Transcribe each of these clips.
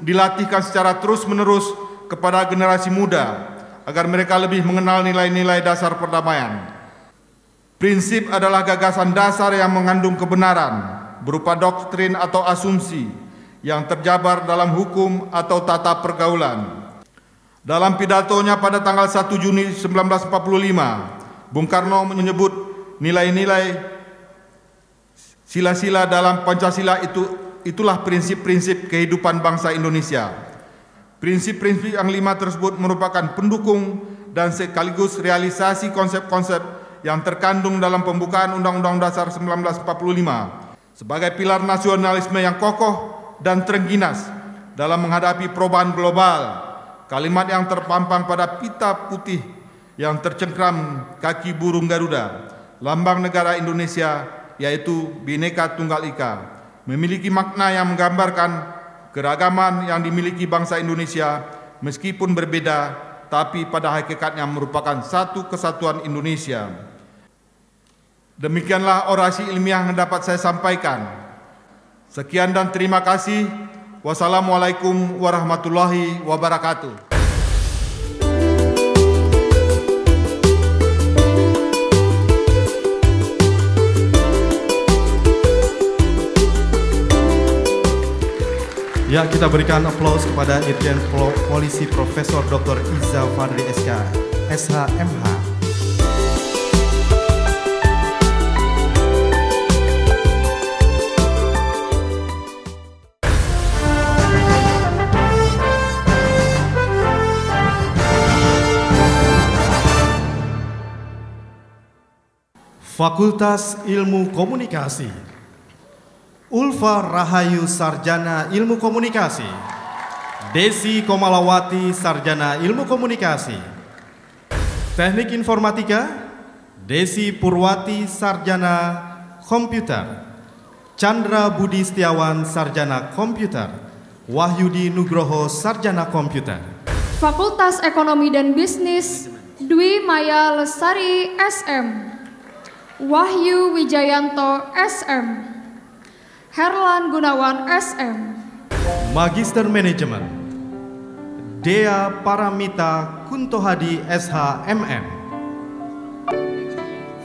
dilatihkan secara terus-menerus kepada generasi muda agar mereka lebih mengenal nilai-nilai dasar perdamaian. Prinsip adalah gagasan dasar yang mengandung kebenaran berupa doktrin atau asumsi yang terjabar dalam hukum atau tata pergaulan. Dalam pidatonya pada tanggal 1 Juni 1945, Bung Karno menyebut nilai-nilai sila-sila dalam Pancasila itu itulah prinsip-prinsip kehidupan bangsa Indonesia. Prinsip-prinsip yang lima tersebut merupakan pendukung dan sekaligus realisasi konsep-konsep yang terkandung dalam pembukaan Undang-Undang Dasar 1945 sebagai pilar nasionalisme yang kokoh dan terengginas dalam menghadapi perubahan global. Kalimat yang terpampang pada pita putih yang tercengkram kaki burung Garuda, lambang negara Indonesia yaitu Bhinneka Tunggal Ika, memiliki makna yang menggambarkan keragaman yang dimiliki bangsa Indonesia meskipun berbeda tapi pada hakikatnya merupakan satu kesatuan Indonesia. Demikianlah orasi ilmiah yang dapat saya sampaikan. Sekian dan terima kasih. Wassalamualaikum warahmatullahi wabarakatuh. Ya, kita berikan aplaus kepada Irjen Polisi Profesor Dr. Iza Fadli SK, SHMH. Fakultas Ilmu Komunikasi Ulfa Rahayu Sarjana Ilmu Komunikasi. Desi Komalawati Sarjana Ilmu Komunikasi. Teknik Informatika Desi Purwati Sarjana Komputer. Chandra Budi Setiawan Sarjana Komputer. Wahyudi Nugroho Sarjana Komputer. Fakultas Ekonomi dan Bisnis Dwi Maya Lesari SM Wahyu Wijayanto SM Herlan Gunawan SM Magister Manajemen Dea Paramita Kuntohadi SH MM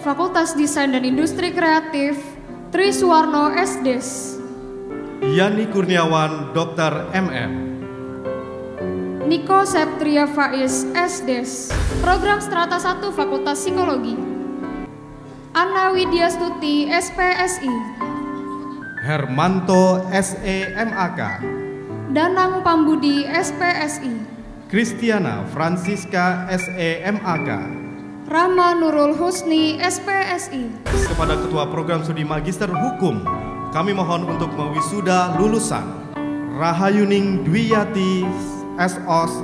Fakultas Desain dan Industri Kreatif Tri Suwarno SDes Yani Kurniawan Dr. MM Niko Septria Faiz SDes Program Strata 1 Fakultas Psikologi. Anna Widya Stuti SPSI Hermanto SEMAK Danang Pambudi SPSI Kristiana Francisca SEMAK Rama Nurul Husni SPSI Kepada Ketua Program Studi Magister Hukum kami mohon untuk mewisuda lulusan Rahayuning Dwiyati SOS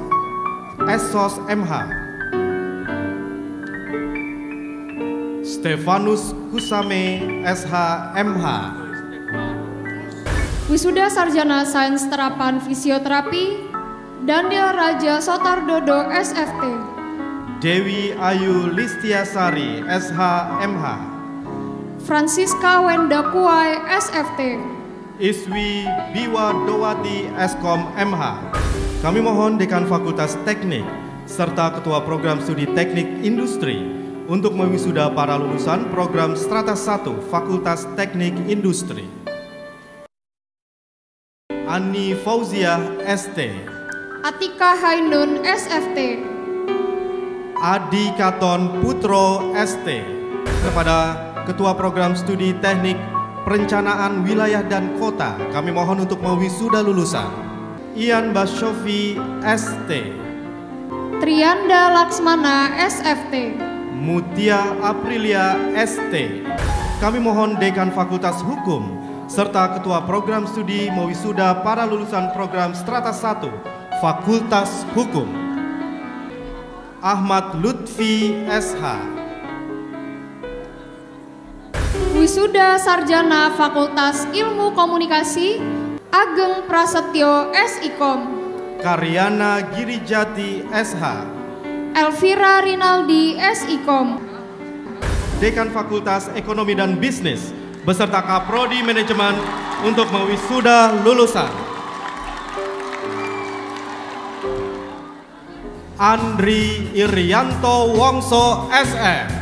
SOS MH Stefanus Kusame SHMH Wisuda Sarjana Sains Terapan Fisioterapi Daniel Raja Sotardodo SFT Dewi Ayu Listiasari SHMH Francisca Wenda Kuai SFT Iswi Biwa Dowati Eskom MH Kami mohon Dekan Fakultas Teknik serta Ketua Program Studi Teknik Industri untuk mewisuda para lulusan program Strata 1 Fakultas Teknik Industri. Ani Fauzia ST Atika Hainun SFT Adi Katon Putro ST kepada Ketua Program Studi Teknik Perencanaan Wilayah dan Kota kami mohon untuk mewisuda lulusan. Ian Basyofi ST Trianda Laksmana SFT Mutia Aprilia ST. Kami mohon Dekan Fakultas Hukum serta Ketua Program Studi Mewisuda para lulusan program Strata 1 Fakultas Hukum. Ahmad Lutfi SH. Wisuda Sarjana Fakultas Ilmu Komunikasi Ageng Prasetyo SIKOM. Karyana Girijati SH. Elvira Rinaldi SIKOM Dekan Fakultas Ekonomi dan Bisnis beserta Kaprodi Manajemen untuk mewisuda lulusan. Andri Irianto Wongso SM.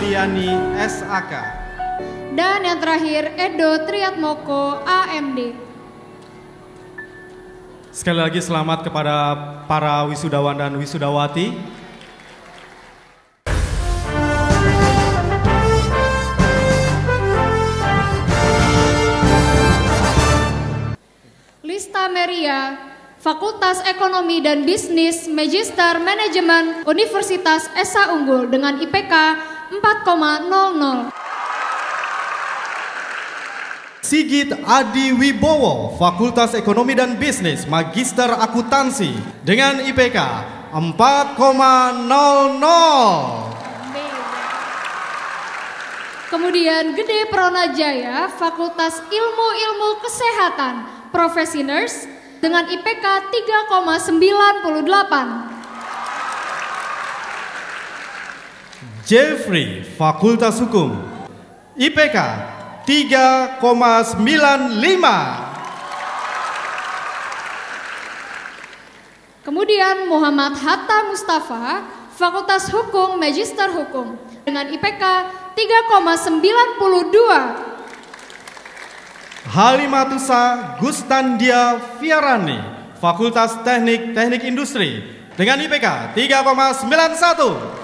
Rahmaliani SAK. Dan yang terakhir Edo Triatmoko AMD. Sekali lagi selamat kepada para wisudawan dan wisudawati. Lista Meria, Fakultas Ekonomi dan Bisnis Magister Manajemen Universitas Esa Unggul dengan IPK 4,00. Sigit Adi Wibowo, Fakultas Ekonomi dan Bisnis, Magister Akuntansi dengan IPK 4,00. Kemudian Gede Pronajaya, Fakultas Ilmu-Ilmu Kesehatan, Profesi Nurse dengan IPK 3,98. Jeffrey, Fakultas Hukum, IPK 3,95. Kemudian Muhammad Hatta Mustafa, Fakultas Hukum Magister Hukum dengan IPK 3,92. Halimatusa Gustandia Fiarani, Fakultas Teknik Teknik Industri dengan IPK 3,91.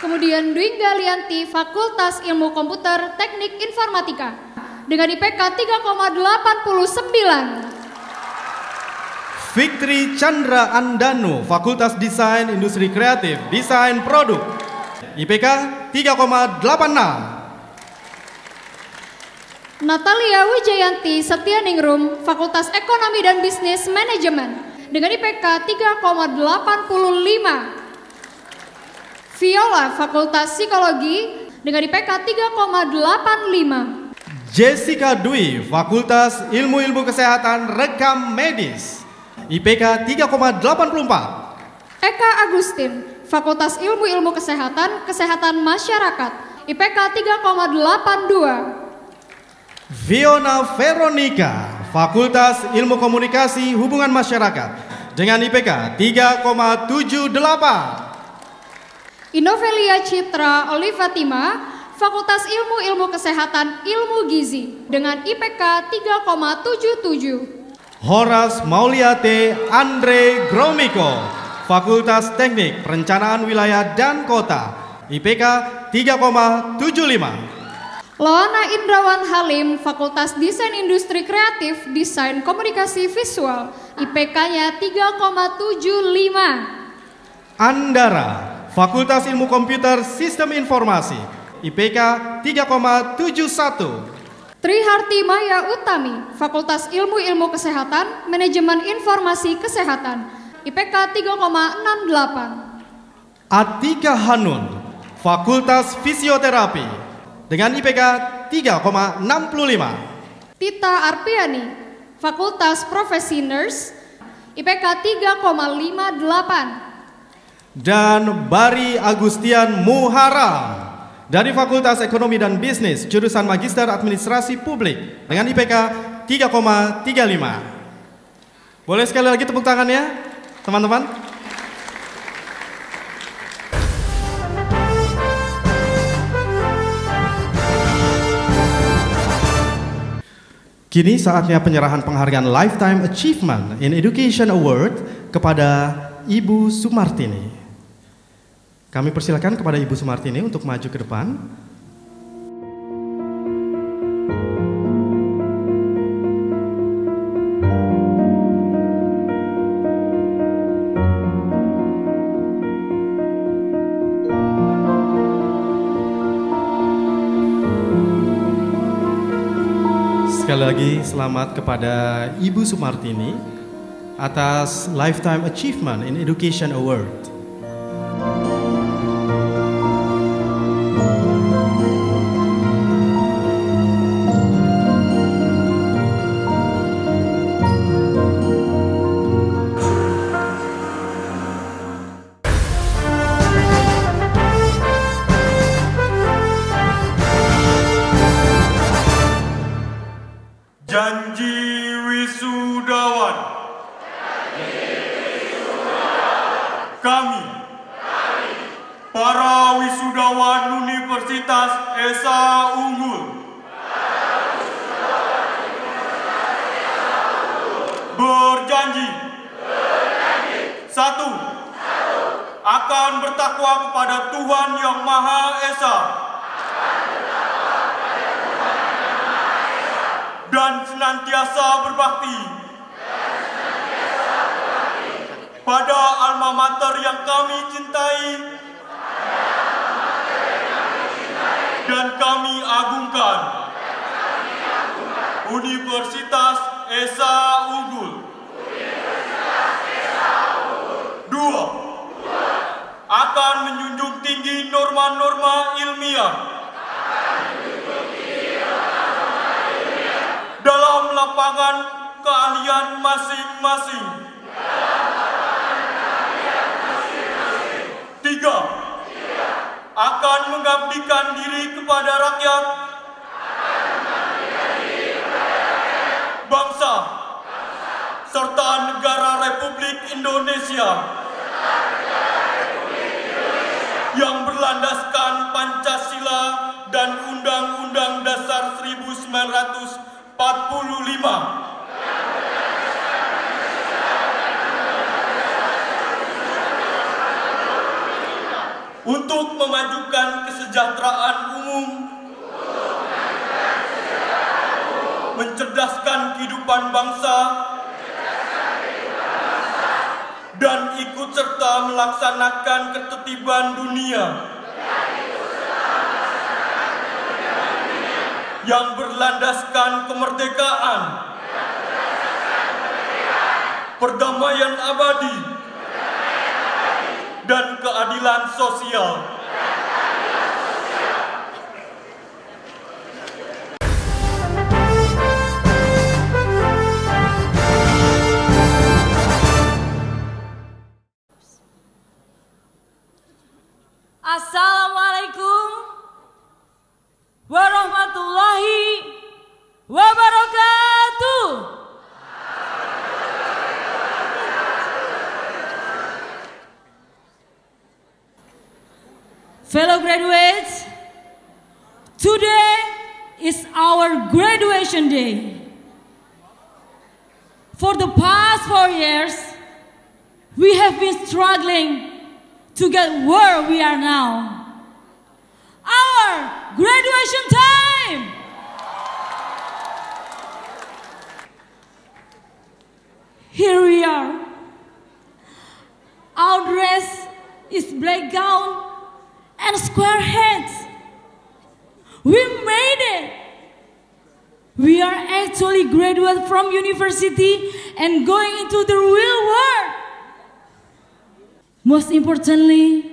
Kemudian Dwi Galianti, Fakultas Ilmu Komputer Teknik Informatika dengan IPK 3,89. Fikri Chandra Andanu, Fakultas Desain Industri Kreatif, Desain Produk, IPK 3,86. Natalia Wijayanti Setianingrum, Fakultas Ekonomi dan Bisnis Manajemen dengan IPK 3,85. Viola, Fakultas Psikologi dengan IPK 3,85. Jessica Dwi, Fakultas Ilmu-Ilmu Kesehatan Rekam Medis, IPK 3,84. Eka Agustin, Fakultas Ilmu-Ilmu Kesehatan, Kesehatan Masyarakat, IPK 3,82. Fiona Veronica, Fakultas Ilmu Komunikasi Hubungan Masyarakat, dengan IPK 3,78. Inovelia Citra Olivatima, Fakultas Ilmu-Ilmu Kesehatan Ilmu Gizi dengan IPK 3,77. Horas Mauliate Andre Gromiko, Fakultas Teknik Perencanaan Wilayah dan Kota, IPK 3,75. Loana Indrawan Halim, Fakultas Desain Industri Kreatif, Desain Komunikasi Visual, IPK-nya 3,75. Andara, Fakultas Ilmu Komputer Sistem Informasi, IPK 3,71. Triharti Maya Utami, Fakultas Ilmu-Ilmu Kesehatan, Manajemen Informasi Kesehatan, IPK 3,68. Atika Hanun, Fakultas Fisioterapi, dengan IPK 3,65. Tita Arpiani, Fakultas Profesi Nurse, IPK 3,58. Dan Bari Agustian Muharam, dari Fakultas Ekonomi dan Bisnis, jurusan Magister Administrasi Publik, dengan IPK 3,35. Boleh sekali lagi tepuk tangannya, teman-teman? Kini saatnya penyerahan penghargaan Lifetime Achievement in Education Award kepada Ibu Sumartini. Kami persilakan kepada Ibu Sumartini untuk maju ke depan. Sekali lagi selamat kepada Ibu Sumartini atas Lifetime Achievement in Education Award. Satu, akan bertakwa kepada Tuhan Yang Maha Esa. dan senantiasa berbakti. Pada alma mater yang kami cintai. Dan kami agungkan. Universitas Esa Unggul dua akan menjunjung tinggi norma-norma ilmiah dalam lapangan keahlian masing-masing. Tiga, akan mengabdikan diri kepada rakyat, bangsa, serta negara Republik Indonesia. Yang berlandaskan Pancasila dan Undang-Undang Dasar 1945 untuk memajukan kesejahteraan umum, mencerdaskan kehidupan bangsa, dan ikut serta melaksanakan ketertiban dunia yang berlandaskan kemerdekaan, perdamaian abadi, dan keadilan sosial. Fellow graduates, today is our graduation day. For the past four years, we have been struggling to get where we are now. Our graduation time! Here we are. Our dress is black gown and square heads. We made it. We are actually graduate from university and going into the real world. Most importantly,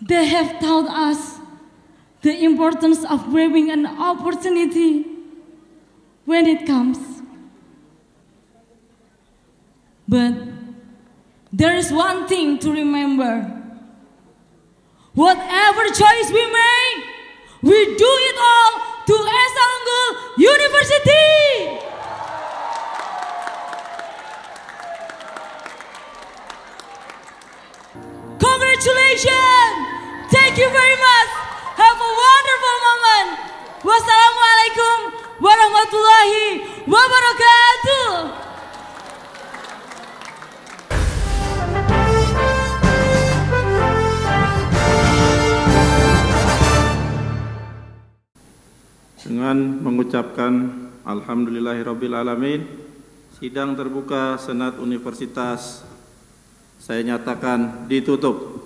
they have taught us the importance of grabbing an opportunity when it comes. But there is one thing to remember. Whatever choice we make, we do it all to Esa University. Congratulations! Thank you very much. Have a wonderful moment. Wassalamualaikum warahmatullahi wabarakatuh. Dengan mengucapkan Alhamdulillahirrabbilalamin Sidang terbuka Senat Universitas. Saya nyatakan ditutup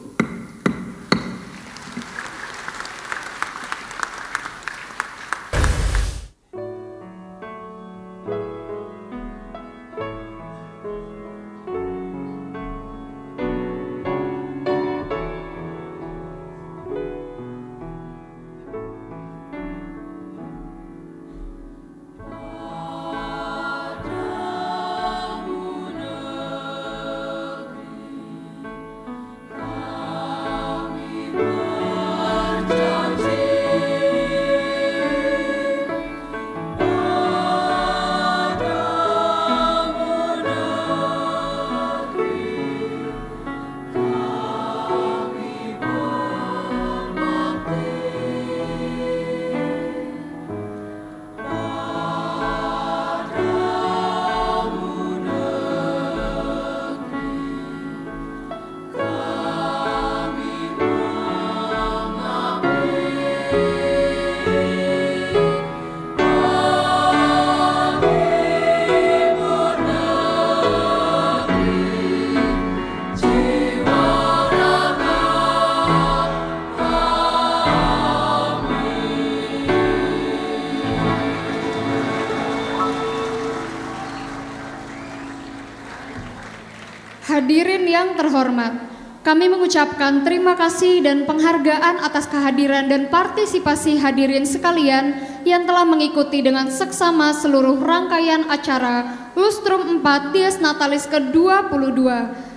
hadirin yang terhormat, kami mengucapkan terima kasih dan penghargaan atas kehadiran dan partisipasi hadirin sekalian yang telah mengikuti dengan seksama seluruh rangkaian acara Lustrum 4 Dies Natalis ke-22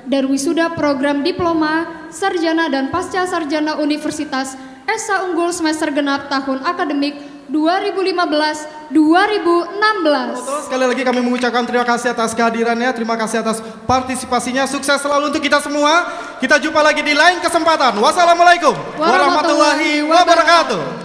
dan wisuda program diploma, sarjana dan pasca sarjana Universitas Esa Unggul semester genap tahun akademik 2015-2016. Sekali lagi kami mengucapkan terima kasih atas kehadirannya, terima kasih atas partisipasinya. Sukses selalu untuk kita semua. Kita jumpa lagi di lain kesempatan. Wassalamualaikum warahmatullahi wabarakatuh.